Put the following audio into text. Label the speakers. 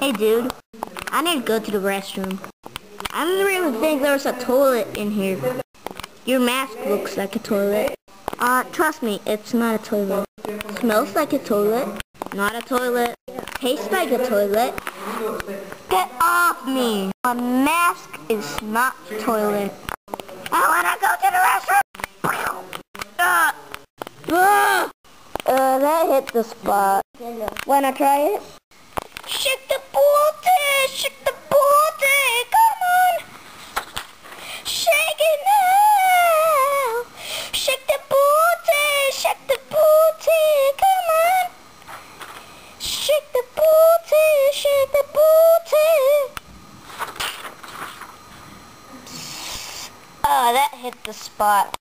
Speaker 1: Hey dude, I need to go to the restroom. I didn't really think there was a toilet in here. Your mask looks like a toilet. Uh, trust me, it's not a toilet. Smells like a toilet. Not a toilet. Tastes like a toilet. Get off me! A mask is not a toilet. I wanna go to the restroom! Uh, uh, that hit the spot. Wanna try it? Shake the booty! Shake the booty! Oh, that hit the spot.